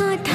和他。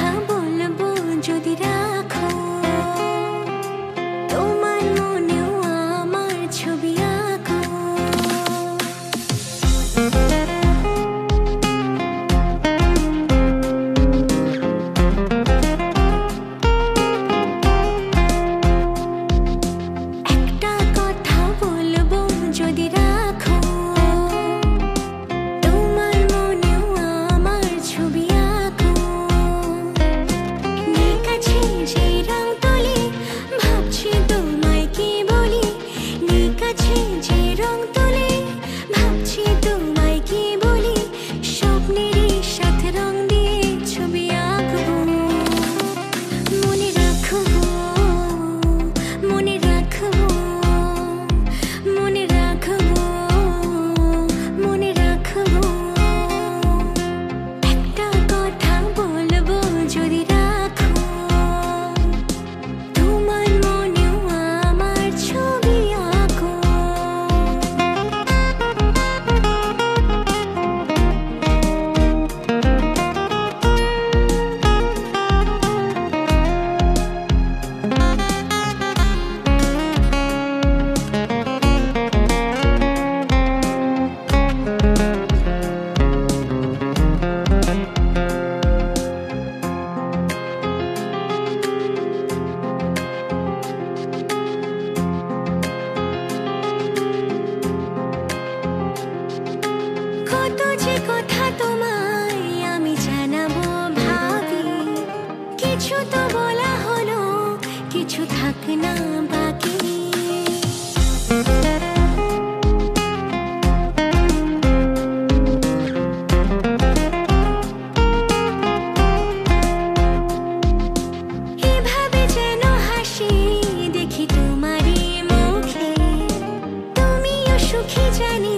জানি